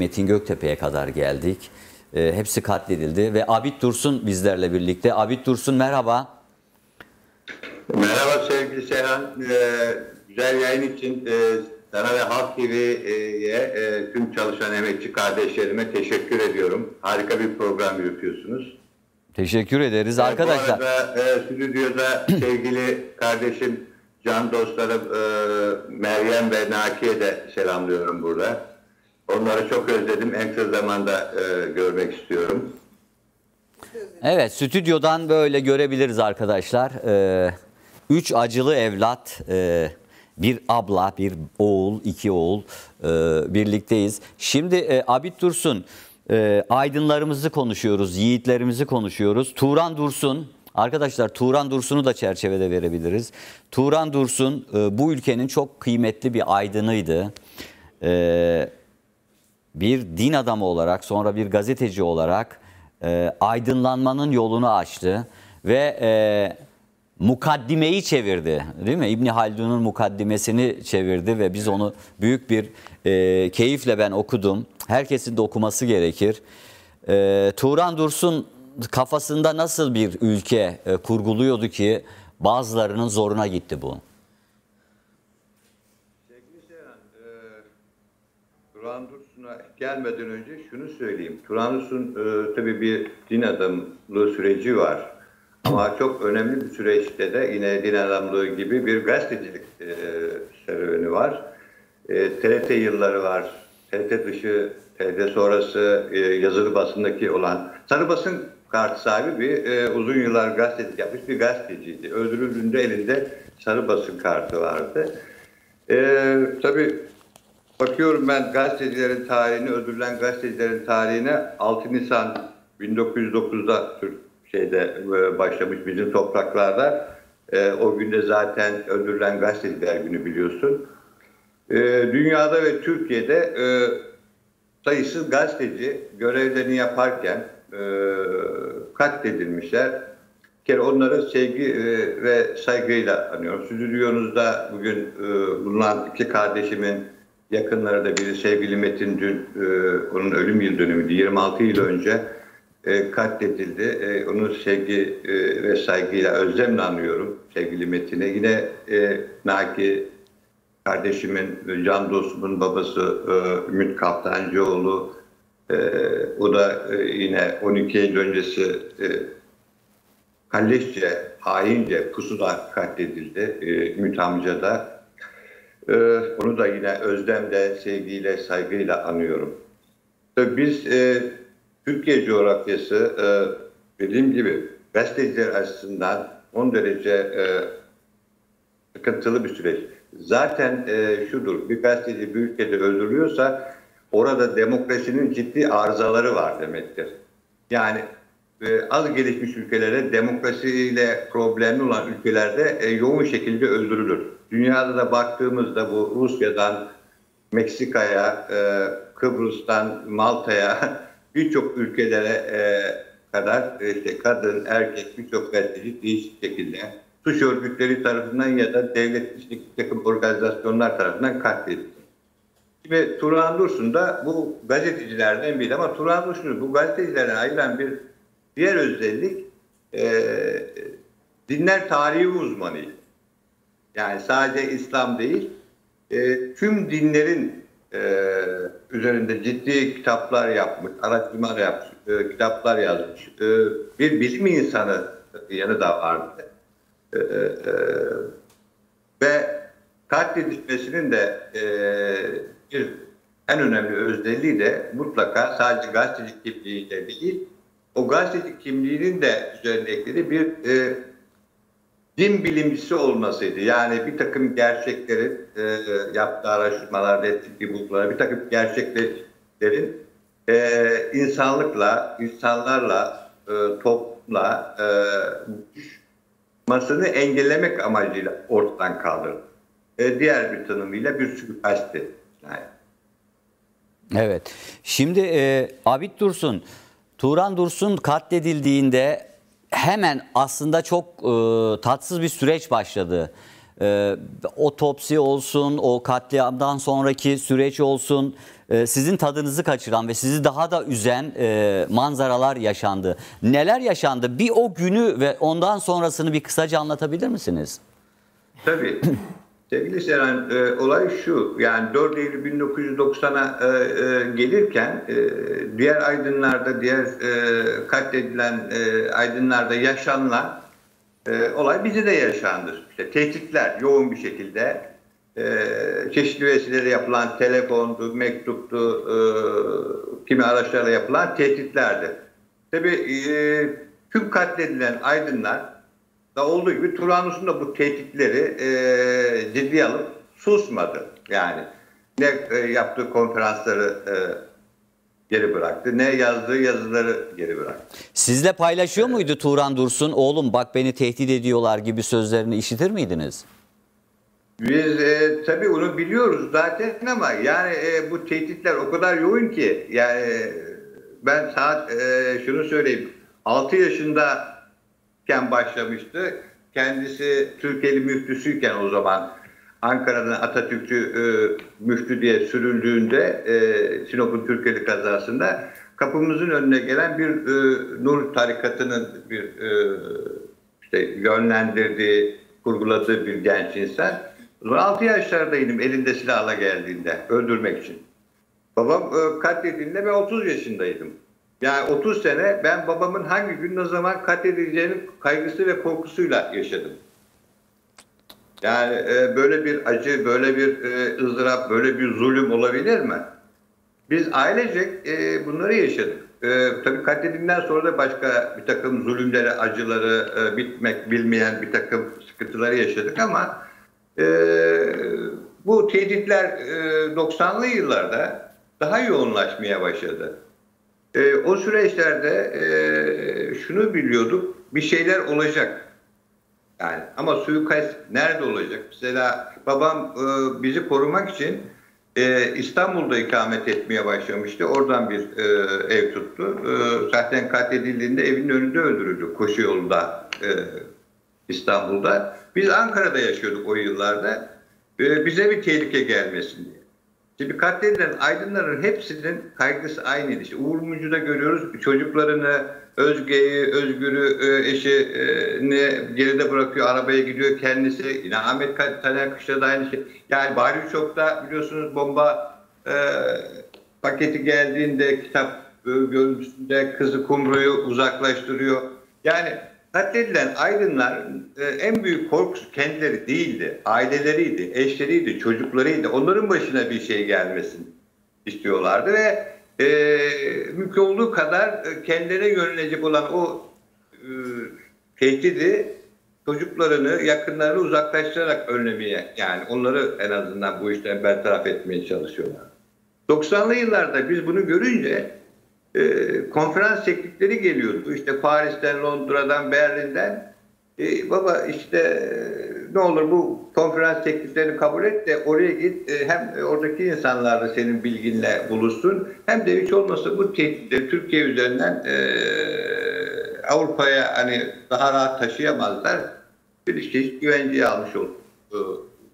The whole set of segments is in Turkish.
Metin Göktepe'ye kadar geldik. E, hepsi katledildi ve Abid Dursun bizlerle birlikte. Abid Dursun merhaba. Merhaba sevgili Seyhan. Ee, güzel yayın için e, sana ve Halk TV'ye e, tüm çalışan emekçi kardeşlerime teşekkür ediyorum. Harika bir program yürütüyorsunuz. Teşekkür ederiz ee, arkadaşlar. Bu arada e, stüdyoda sevgili kardeşim, can dostlarım e, Meryem ve Nakiye de selamlıyorum burada. Onları çok özledim. En kısa zamanda e, görmek istiyorum. Evet, stüdyodan böyle görebiliriz arkadaşlar. Ee, üç acılı evlat, e, bir abla, bir oğul, iki oğul e, birlikteyiz. Şimdi e, Abid Dursun, e, aydınlarımızı konuşuyoruz, yiğitlerimizi konuşuyoruz. Turan Dursun, arkadaşlar Turan Dursun'u da çerçevede verebiliriz. Turan Dursun e, bu ülkenin çok kıymetli bir aydınıydı. E, bir din adamı olarak, sonra bir gazeteci olarak e, aydınlanmanın yolunu açtı ve e, mukaddimeyi çevirdi. Değil mi? İbni Haldun'un mukaddimesini çevirdi ve biz onu büyük bir e, keyifle ben okudum. Herkesin de okuması gerekir. E, Turan Dursun kafasında nasıl bir ülke e, kurguluyordu ki bazılarının zoruna gitti bu? Sevgili Seyhan, Dursun'a gelmeden önce şunu söyleyeyim. Turan Dursun e, tabii bir din adamlığı süreci var. Ama çok önemli bir süreçte de yine din adamlığı gibi bir gazetecilik e, serüveni var. E, TRT yılları var. TRT dışı, TRT sonrası e, yazılı basındaki olan sarı basın kart sahibi bir e, uzun yıllar gazetecilik yapmış bir gazeteciydi. Öldürüldüğünde elinde sarı basın kartı vardı. E, tabii bakıyorum ben gazetecilerin tarihini, öldürülen gazetecilerin tarihine 6 Nisan 1909'da Türk şeyde e, başlamış bizim topraklarda. E, o günde zaten öldürülen gazeteciler günü biliyorsun. E, dünyada ve Türkiye'de e, sayısız gazeteci görevlerini yaparken e, katledilmişler. Bir kere onları sevgi e, ve saygıyla anıyorum. Stüdyonuzda bugün e, bulunan iki kardeşimin yakınları da biri sevgili Metin dün e, onun ölüm yıl dönümüydü. 26 yıl önce e, katledildi. E, onu sevgi e, ve saygıyla, özlemle anıyorum sevgili Metin'e. Yine e, Naki kardeşimin, can dostumun babası e, Ümit Kaptancıoğlu. E, o da e, yine 12 Eylül öncesi e, kalleşçe, haince pusuda katledildi. E, Ümit amca da. E, onu da yine özlemle, sevgiyle, saygıyla anıyorum. Biz e, Türkiye coğrafyası e, dediğim gibi gazeteciler açısından 10 derece e, sıkıntılı bir süreç. Zaten e, şudur, bir gazeteci bir ülkede öldürülüyorsa orada demokrasinin ciddi arızaları var demektir. Yani az gelişmiş ülkelere demokrasiyle problemli olan ülkelerde yoğun şekilde öldürülür. Dünyada da baktığımızda bu Rusya'dan Meksika'ya, e, Kıbrıs'tan Malta'ya birçok ülkelere e, kadar e, işte kadın, erkek, birçok gazeteci değişik şekilde suç örgütleri tarafından ya da devlet dışındaki takım organizasyonlar tarafından katledildi. Şimdi Turan Dursun da bu gazetecilerden biri ama Turan Dursun'u bu gazetecilerden ayıran bir diğer özellik e, dinler tarihi uzmanıydı. Yani sadece İslam değil, e, tüm dinlerin e, üzerinde ciddi kitaplar yapmış, araştırmalar yapmış, e, kitaplar yazmış. E, bir bilim insanı yanı da vardı. E, e, ve katledilmesinin de e, bir en önemli özelliği de mutlaka sadece gazeteci kimliğiyle değil, o gazeteci kimliğinin de üzerine bir e, din bilimcisi olmasıydı. Yani bir takım gerçeklerin e, yaptığı araştırmalarda ettiği bulgulara bir takım gerçeklerin e, insanlıkla, insanlarla, e, toplumla e, masını engellemek amacıyla ortadan kaldırdı. E, diğer bir tanımıyla bir suikastti. Yani. Evet. Şimdi e, Abid Dursun, Turan Dursun katledildiğinde hemen aslında çok e, tatsız bir süreç başladı. E, otopsi olsun, o katliamdan sonraki süreç olsun, e, sizin tadınızı kaçıran ve sizi daha da üzen e, manzaralar yaşandı. Neler yaşandı? Bir o günü ve ondan sonrasını bir kısaca anlatabilir misiniz? Tabii. Sevgili Seren, e, olay şu, yani 4 Eylül 1990'a e, e, gelirken e, diğer aydınlarda, diğer e, katledilen e, aydınlarda yaşanılan e, olay bize de yaşandı. İşte tehditler yoğun bir şekilde, e, çeşitli vesileyle yapılan telefondu, mektuptu, e, kimi araçlarla yapılan tehditlerdi. Tabii e, tüm katledilen aydınlar da olduğu gibi Turanus'un da bu tehditleri e, ciddiye alıp susmadı. Yani ne e, yaptığı konferansları e, geri bıraktı, ne yazdığı yazıları geri bıraktı. Sizle paylaşıyor muydu Turan Dursun? Oğlum bak beni tehdit ediyorlar gibi sözlerini işitir miydiniz? Biz e, tabii onu biliyoruz zaten ama yani e, bu tehditler o kadar yoğun ki yani ben saat e, şunu söyleyeyim 6 yaşındayken başlamıştı. Kendisi Türkiye'li müftüsüyken o zaman Ankara'dan Atatürkçü e, müftü diye sürüldüğünde e, Sinop'un Türkiye'li kazasında kapımızın önüne gelen bir e, Nur tarikatının bir e, işte yönlendirdiği, kurguladığı bir genç insan. 6 yaşlardaydım elinde silahla geldiğinde öldürmek için. Babam e, katledildiğinde ben 30 yaşındaydım. Yani 30 sene ben babamın hangi gün ne zaman katledileceğinin kaygısı ve korkusuyla yaşadım. Yani e, böyle bir acı, böyle bir e, ızdırap, böyle bir zulüm olabilir mi? Biz ailecek e, bunları yaşadık. E, tabii katledildiğinden sonra da başka bir takım zulümleri, acıları, e, bitmek bilmeyen bir takım sıkıntıları yaşadık ama e, bu tehditler e, 90'lı yıllarda daha yoğunlaşmaya başladı. E, o süreçlerde e, şunu biliyorduk, bir şeyler olacak. Yani ama suikast nerede olacak? Mesela babam e, bizi korumak için e, İstanbul'da ikamet etmeye başlamıştı. Oradan bir e, ev tuttu. E, zaten katledildiğinde evin önünde öldürüldü koşu yolunda e, İstanbul'da. Biz Ankara'da yaşıyorduk o yıllarda. E, bize bir tehlike gelmesin diye. Şimdi katledilen aydınların hepsinin kaygısı aynıydı. İşte Uğur Mumcu'da görüyoruz çocuklarını, Özge'yi, Özgür'ü, e, eşini geride bırakıyor, arabaya gidiyor kendisi. Yine Ahmet Taner Kışla da aynı şey. Yani Bahri Uçok'ta biliyorsunuz bomba e, paketi geldiğinde kitap e, görüntüsünde kızı Kumru'yu uzaklaştırıyor. Yani katledilen aydınlar e, en büyük korkusu kendileri değildi. Aileleriydi, eşleriydi, çocuklarıydı. Onların başına bir şey gelmesin istiyorlardı ve e, mümkün olduğu kadar kendilerine yönelecek olan o e, tehdidi çocuklarını, yakınlarını uzaklaştırarak önlemeye yani onları en azından bu işten bertaraf etmeye çalışıyorlar. 90'lı yıllarda biz bunu görünce e, konferans teklifleri geliyordu. İşte Paris'ten, Londra'dan, Berlin'den. E, baba işte e, ne olur bu konferans tekliflerini kabul et de oraya git. E, hem oradaki insanlarla senin bilginle buluşsun. Hem de hiç olmazsa bu teklifleri Türkiye üzerinden e, Avrupa'ya hani daha rahat taşıyamazlar. Bir işte güvenceye almış olduk e,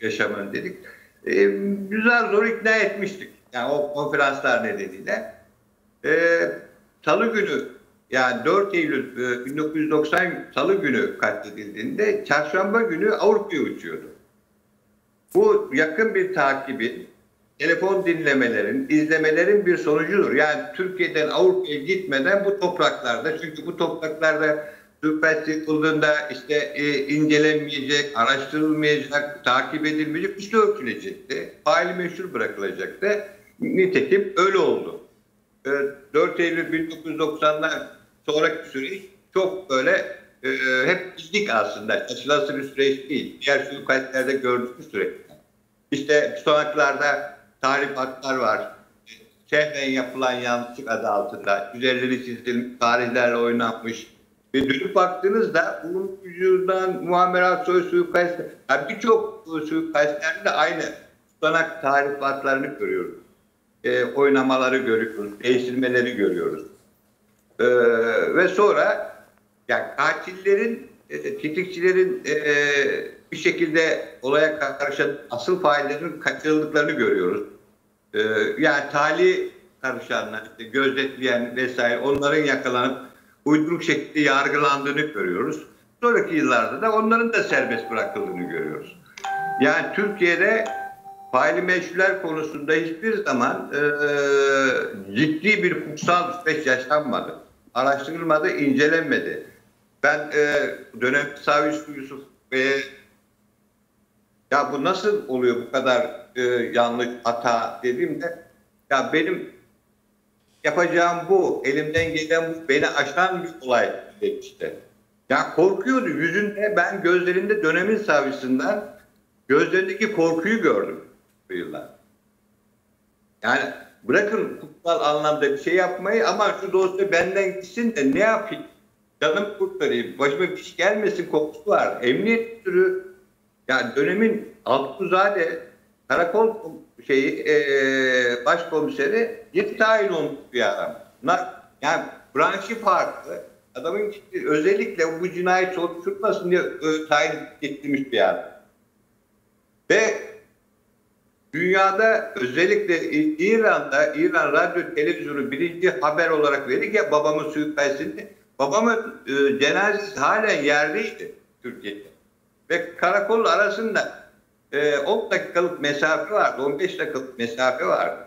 yaşamını dedik. E, güzel zor ikna etmiştik. Yani o konferanslar nedeniyle. E, Salı günü yani 4 Eylül e, 1990 Salı günü katledildiğinde çarşamba günü Avrupa'ya uçuyordu. Bu yakın bir takibin, telefon dinlemelerin, izlemelerin bir sonucudur. Yani Türkiye'den Avrupa'ya gitmeden bu topraklarda, çünkü bu topraklarda suikast yapıldığında işte e, incelenmeyecek, araştırılmayacak, takip edilmeyecek, işte ölçülecekti. Faili meşhur bırakılacaktı. Nitekim öyle oldu. 4 Eylül 1990'dan sonraki süreç çok böyle e, hep gizlik aslında. Açılası bir süreç değil. Diğer suikastlerde gördüğümüz süreç. İşte tutanaklarda tarifatlar var. Şehren yapılan yanlışlık adı altında. Üzerleri çizilmiş, tarihlerle oynanmış. Ve dönüp baktığınızda bunun vücudan muamerat soy suikast, yani birçok suikastlerde de aynı tutanak tarifatlarını görüyoruz e, oynamaları görüyoruz, değiştirmeleri görüyoruz. E, ve sonra yani katillerin, e, tetikçilerin e, bir şekilde olaya karışan asıl faillerin kaçırıldıklarını görüyoruz. e, yani tali karışanlar, işte gözetleyen vesaire onların yakalanıp uyduruk şekilde yargılandığını görüyoruz. Sonraki yıllarda da onların da serbest bırakıldığını görüyoruz. Yani Türkiye'de faili meşruler konusunda hiçbir zaman e, ciddi bir hukuksal süreç yaşanmadı. Araştırılmadı, incelenmedi. Ben e, dönem savcısı Yusuf Bey'e ya bu nasıl oluyor bu kadar e, yanlış hata dediğimde ya benim yapacağım bu, elimden gelen bu, beni aşan bir olay demişti. Ya korkuyordu yüzünde ben gözlerinde dönemin savcısından gözlerindeki korkuyu gördüm bu. Yani bırakın kutsal anlamda bir şey yapmayı ama şu dosya benden gitsin de ne yapayım? Canım kurtarayım, başıma bir şey gelmesin korkusu var. Emniyet müdürü yani dönemin Altkuzade karakol şeyi e, başkomiseri yedi tayin olmuş bir adam. Yani branşı farklı. Adamın özellikle bu cinayet soruşturmasın diye e, tayin ettirmiş bir adam. Ve dünyada özellikle İran'da İran radyo televizyonu birinci haber olarak verir ki babamın suikastini babamın e, cenazesi halen yerdeydi Türkiye'de. Ve karakol arasında e, 10 dakikalık mesafe vardı, 15 dakikalık mesafe vardı.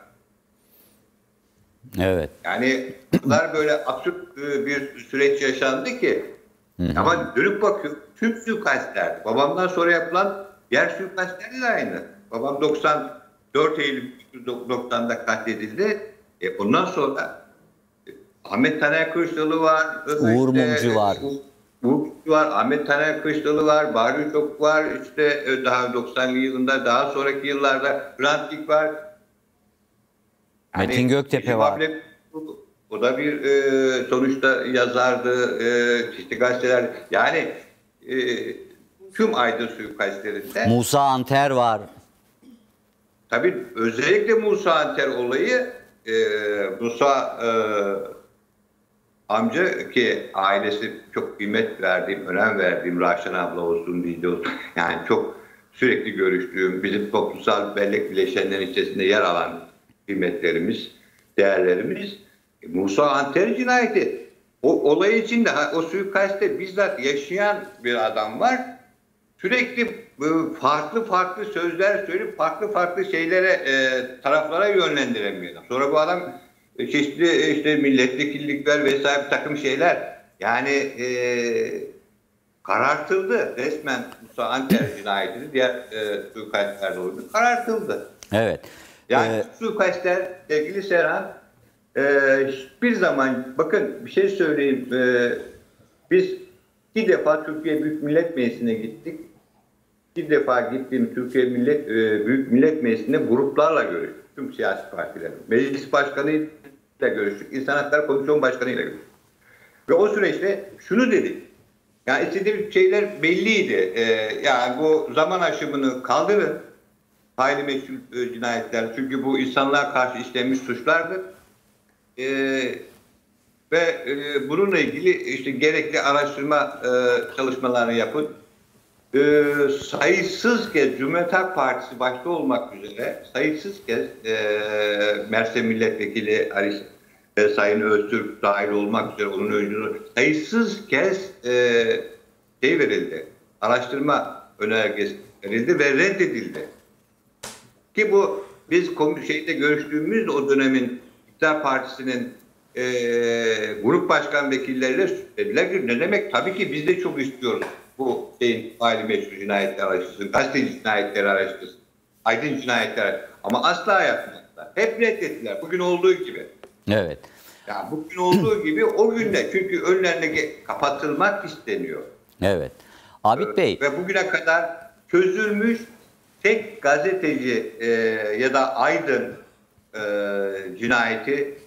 Evet. Yani bunlar böyle absürt e, bir süreç yaşandı ki Hı hı. ama dönüp bakıyor tüm suikastlerdi. Babamdan sonra yapılan diğer suikastler de aynı. Babam 94 Eylül 1990'da katledildi. E, ondan sonra e, Ahmet Taner Kılıçdaroğlu var. Uğur Mumcu var. Uğur Mumcu var. Ahmet Taner Kılıçdaroğlu var. Bahri Çok var. İşte e, daha 90'lı yılında daha sonraki yıllarda Hrant Dink var. Metin Göktepe var. O da bir e, sonuçta yazardı, e, çeşitli gazeteler. Yani e, tüm aydın suikastlerinde Musa Anter var. Tabii özellikle Musa Anter olayı e, Musa e, amca ki ailesi çok kıymet verdiğim, önem verdiğim Raşan abla olsun, Dicle olsun. Yani çok sürekli görüştüğüm, bizim toplumsal bellek bileşenlerin içerisinde yer alan kıymetlerimiz, değerlerimiz. E, Musa Anter cinayeti. O olay içinde, o suikaste bizzat yaşayan bir adam var. Sürekli e, farklı farklı sözler söyleyip farklı farklı şeylere, e, taraflara yönlendiren bir. Sonra bu adam e, çeşitli e, işte milletvekillikler vesaire bir takım şeyler. Yani e, karartıldı resmen Musa Anter cinayetini diğer e, suikastlerde oldu. Karartıldı. Evet. Yani Ee, suikastler sevgili Serhan e, hiçbir zaman bakın bir şey söyleyeyim e, biz iki defa Türkiye Büyük Millet Meclisi'ne gittik. İki defa gittiğim Türkiye Millet e, Büyük Millet Meclisi'nde gruplarla görüştük. Tüm siyasi partiler. Meclis Başkanı ile görüştük. İnsan Hakları Komisyon Başkanı ile görüştük. Ve o süreçte şunu dedik. Yani istediğimiz şeyler belliydi. E, yani bu zaman aşımını kaldırın faili meşhur e, cinayetler. Çünkü bu insanlığa karşı işlenmiş suçlardır. E, ve e, bununla ilgili işte gerekli araştırma e, çalışmalarını yapın. E, sayısız kez Cumhuriyet Halk Partisi başta olmak üzere sayısız kez e, Mersin Milletvekili Ali e, Sayın Öztürk dahil olmak üzere onun öncülüğü sayısız kez e, şey verildi. Araştırma önergesi verildi ve reddedildi. Ki bu biz şeyde görüştüğümüz o dönemin İktidar Partisi'nin e, grup başkan vekilleriyle dediler ki ne demek tabii ki biz de çok istiyoruz bu şeyin faili meşru cinayetler araştırsın, gazeteci cinayetleri araştırsın, aydın cinayetler ama asla yapmadılar. Hep reddettiler bugün olduğu gibi. evet. Yani bugün olduğu gibi o günde çünkü önlerine kapatılmak isteniyor. Evet. Abid Bey, Ve bugüne kadar çözülmüş tek gazeteci e, ya da aydın e, cinayeti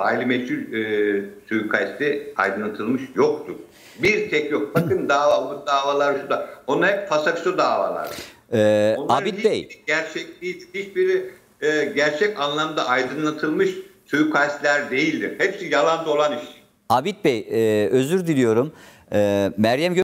faili meçhul e, suikasti aydınlatılmış yoktur. Bir tek yok. Bakın dava, bu davalar şurada. Onlar hep fasaksu davalar. e, Onlar Abid hiç Bey, gerçek değil. Hiçbiri e, gerçek anlamda aydınlatılmış suikastler değildir. Hepsi yalan dolan iş. Abid Bey e, özür diliyorum. E, Meryem Gö-